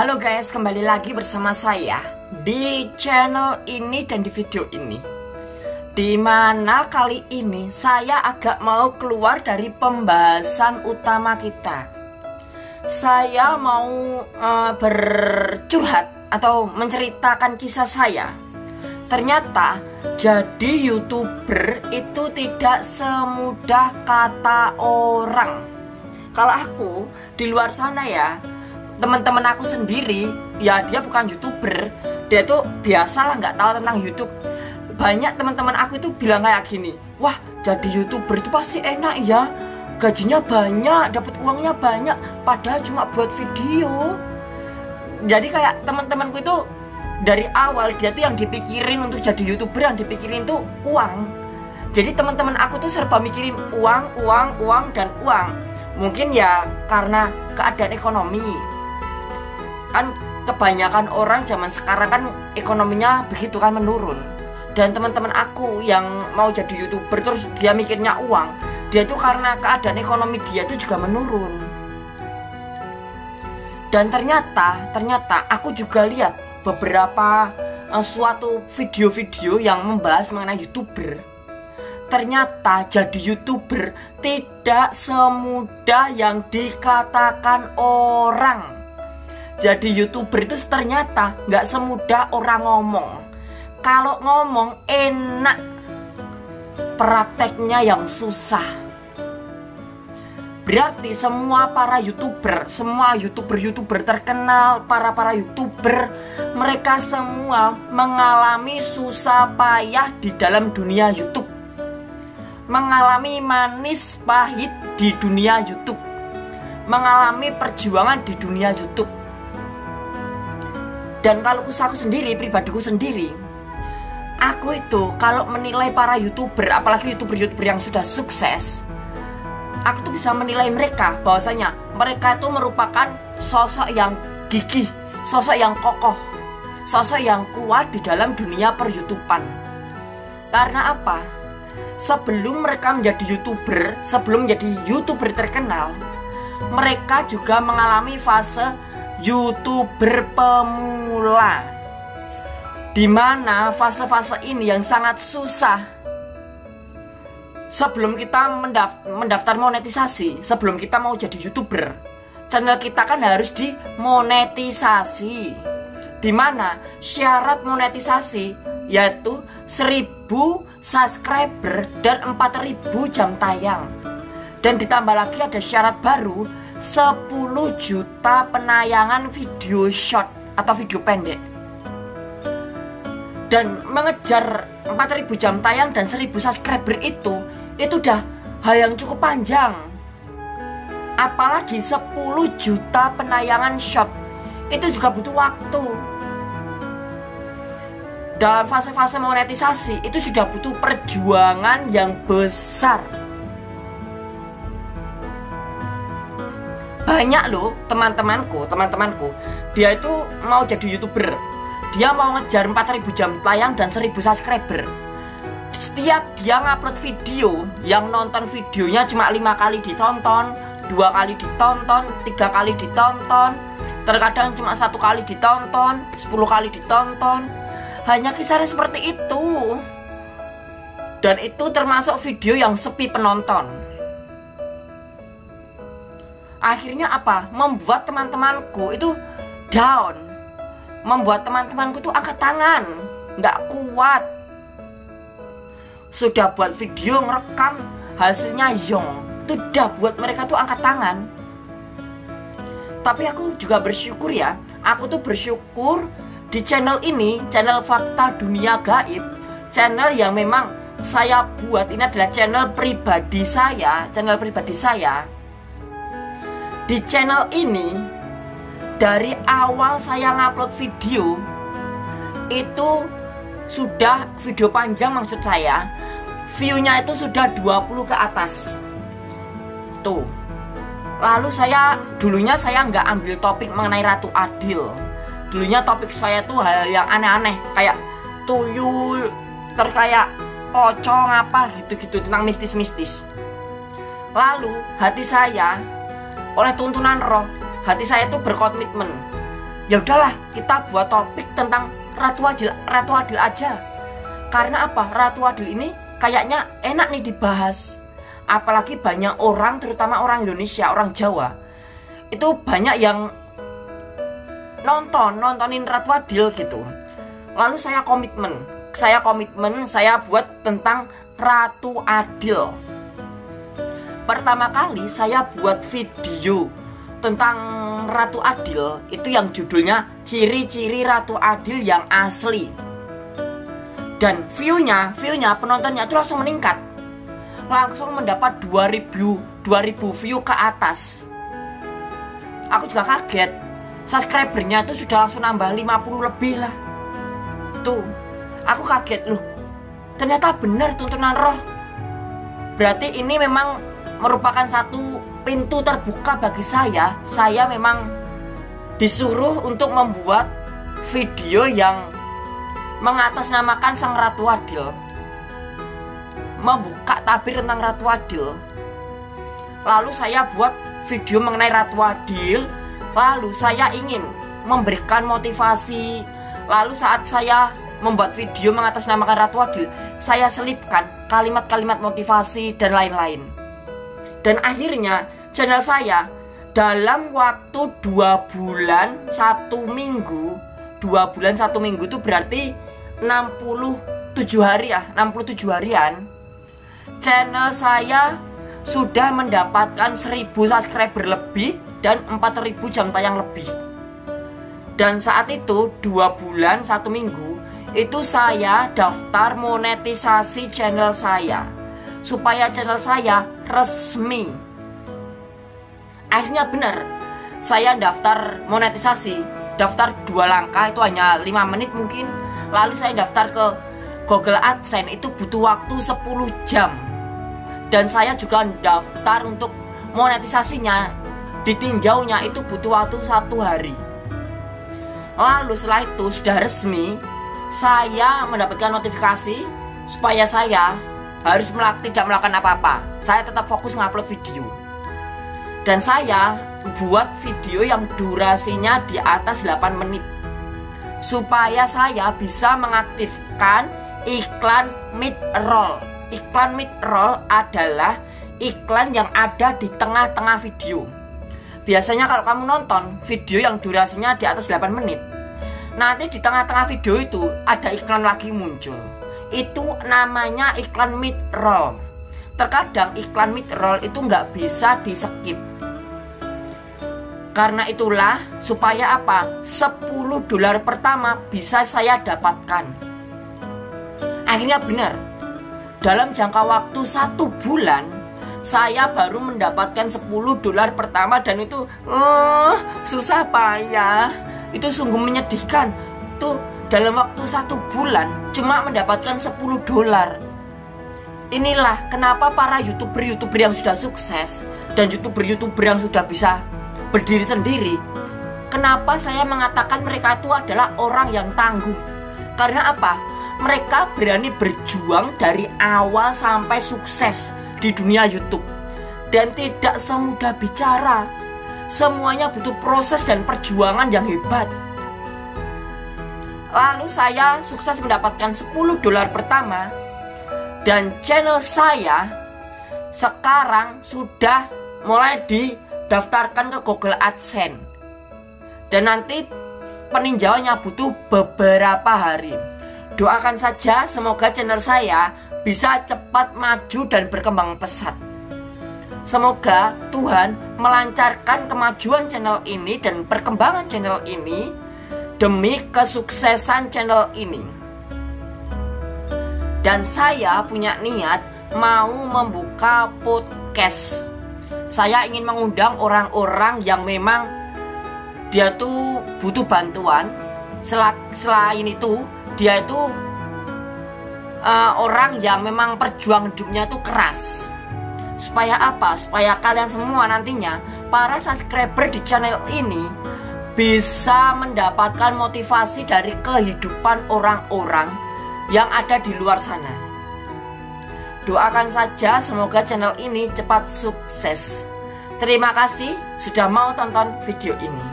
Halo guys, kembali lagi bersama saya di channel ini dan di video ini. Di mana kali ini saya agak mau keluar dari pembahasan utama kita. Saya mau uh, bercurhat atau menceritakan kisah saya. Ternyata jadi youtuber itu tidak semudah kata orang. Kalau aku di luar sana ya teman-teman aku sendiri ya dia bukan youtuber dia tuh biasa lah nggak tahu tentang YouTube. Banyak teman-teman aku itu bilang kayak gini wah jadi youtuber itu pasti enak ya. Gajinya banyak dapat uangnya banyak padahal cuma buat video. Jadi kayak teman-temanku itu dari awal dia tuh yang dipikirin untuk jadi youtuber yang dipikirin tuh uang. Jadi teman-teman aku tuh serba mikirin uang uang uang dan uang. Mungkin ya karena keadaan ekonomi kan kebanyakan orang zaman sekarang kan ekonominya begitu kan menurun. Dan teman-teman aku yang mau jadi youtuber terus dia mikirnya uang dia tuh karena keadaan ekonomi dia tuh juga menurun. Dan ternyata ternyata aku juga lihat beberapa uh, suatu video-video yang membahas mengenai youtuber. Ternyata jadi youtuber tidak semudah yang dikatakan orang jadi youtuber itu ternyata nggak semudah orang ngomong. Kalau ngomong enak. Prakteknya yang susah. Berarti semua para youtuber semua youtuber-youtuber terkenal para para youtuber mereka semua mengalami susah payah di dalam dunia YouTube. Mengalami manis pahit di dunia YouTube. Mengalami perjuangan di dunia YouTube dan kalau aku sendiri, pribadiku sendiri, aku itu kalau menilai para youtuber, apalagi youtuber-youtuber yang sudah sukses, aku tuh bisa menilai mereka bahwasanya mereka itu merupakan sosok yang gigih, sosok yang kokoh, sosok yang kuat di dalam dunia per-youtuban. Karena apa? Sebelum mereka menjadi youtuber, sebelum menjadi youtuber terkenal, mereka juga mengalami fase youtuber pemula. Di mana fase-fase ini yang sangat susah Sebelum kita mendaftar monetisasi Sebelum kita mau jadi youtuber. Channel kita kan harus dimonetisasi. Di mana syarat monetisasi Yaitu 1000 subscriber dan 4000 jam tayang. Dan ditambah lagi ada syarat baru 10 juta penayangan video short atau video pendek. Dan mengejar 4000 jam tayang dan 1000 subscriber itu itu udah hal yang cukup panjang. Apalagi 10 juta penayangan short itu juga butuh waktu. Dalam fase-fase monetisasi itu sudah butuh perjuangan yang besar banyak loh teman-temanku teman-temanku. Dia itu mau jadi youtuber. Dia mau ngejar 4000 jam tayang dan 1000 subscriber. Setiap dia ngupload video yang nonton videonya cuma lima kali ditonton dua kali ditonton tiga kali ditonton terkadang cuma satu kali ditonton 10 kali ditonton. Hanya kisarnya seperti itu. Dan itu termasuk video yang sepi penonton akhirnya apa? Membuat teman-temanku itu down. Membuat teman-temanku itu angkat tangan. Nggak kuat. Sudah buat video ngerekam hasilnya yong. Itu udah buat mereka tuh angkat tangan. Tapi aku juga bersyukur ya. Aku tuh bersyukur di channel ini channel fakta dunia gaib. Channel yang memang saya buat. Ini adalah channel pribadi saya channel pribadi saya di channel ini dari awal saya ngupload video itu sudah video panjang maksud saya. Viewnya itu sudah 20 ke atas. Tuh. Lalu saya dulunya saya nggak ambil topik mengenai Ratu Adil. Dulunya topik saya tuh hal yang aneh-aneh kayak tuyul terkayak pocong apa gitu-gitu tentang mistis-mistis. Lalu hati saya oleh tuntunan roh. Hati saya itu berkomitmen. Ya udahlah kita buat topik tentang Ratu Adil Ratu Adil aja. Karena apa? Ratu Adil ini kayaknya enak nih dibahas. Apalagi banyak orang terutama orang Indonesia orang Jawa itu banyak yang nonton nontonin Ratu Adil gitu. Lalu saya komitmen saya komitmen saya buat tentang Ratu Adil pertama kali saya buat video tentang Ratu Adil itu yang judulnya ciri-ciri Ratu Adil yang asli. Dan viewnya viewnya penontonnya itu langsung meningkat. Langsung mendapat 2000 2000 view ke atas. Aku juga kaget. Subscribernya itu sudah langsung nambah 50 lebih lah. Tuh aku kaget loh. Ternyata benar tuntunan roh. Berarti ini memang merupakan satu pintu terbuka bagi saya. Saya memang disuruh untuk membuat video yang mengatasnamakan sang Ratu Adil. Membuka tabir tentang Ratu Adil. Lalu saya buat video mengenai Ratu Adil. Lalu saya ingin memberikan motivasi. Lalu saat saya membuat video mengatasnamakan Ratu Adil saya selipkan kalimat-kalimat motivasi dan lain-lain dan akhirnya channel saya dalam waktu dua bulan satu minggu dua bulan satu minggu itu berarti 67 hari ya 67 harian channel saya sudah mendapatkan 1000 subscriber lebih dan 4000 jam tayang lebih. Dan saat itu dua bulan satu minggu itu saya daftar monetisasi channel saya supaya channel saya resmi. Akhirnya benar saya daftar monetisasi. Daftar dua langkah itu hanya 5 menit mungkin. Lalu saya daftar ke Google AdSense itu butuh waktu 10 jam. Dan saya juga daftar untuk monetisasinya ditinjaunya itu butuh waktu satu hari. Lalu setelah itu sudah resmi saya mendapatkan notifikasi supaya saya harus melak tidak melakukan apa-apa saya tetap fokus ngupload video dan saya buat video yang durasinya di atas 8 menit supaya saya bisa mengaktifkan iklan mid roll. Iklan mid roll adalah iklan yang ada di tengah-tengah video. Biasanya kalau kamu nonton video yang durasinya di atas 8 menit, nanti di tengah-tengah video itu ada iklan lagi muncul. Itu namanya iklan mid roll. Terkadang iklan mid roll itu nggak bisa di skip karena itulah supaya apa? 10 dolar pertama bisa saya dapatkan. Akhirnya benar. Dalam jangka waktu satu bulan saya baru mendapatkan 10 dolar pertama dan itu uh, susah payah. Itu sungguh menyedihkan. Tuh dalam waktu satu bulan cuma mendapatkan 10 dolar. Inilah kenapa para youtuber-youtuber yang sudah sukses dan youtuber-youtuber yang sudah bisa berdiri sendiri. Kenapa saya mengatakan mereka itu adalah orang yang tangguh? Karena apa? Mereka berani berjuang dari awal sampai sukses di dunia YouTube dan tidak semudah bicara. Semuanya butuh proses dan perjuangan yang hebat. Lalu saya sukses mendapatkan 10 dolar pertama. Dan channel saya sekarang sudah mulai di daftarkan ke Google AdSense. Dan nanti peninjauannya butuh beberapa hari. Doakan saja semoga channel saya bisa cepat maju dan berkembang pesat. Semoga Tuhan melancarkan kemajuan channel ini dan perkembangan channel ini demi kesuksesan channel ini dan saya punya niat mau membuka podcast saya ingin mengundang orang-orang yang memang dia tuh butuh bantuan. Selain itu, dia itu uh, orang yang memang perjuang hidupnya tuh keras. Supaya apa? Supaya kalian semua nantinya para subscriber di channel ini bisa mendapatkan motivasi dari kehidupan orang-orang yang ada di luar sana. Doakan saja semoga channel ini cepat sukses. Terima kasih sudah mau tonton video ini.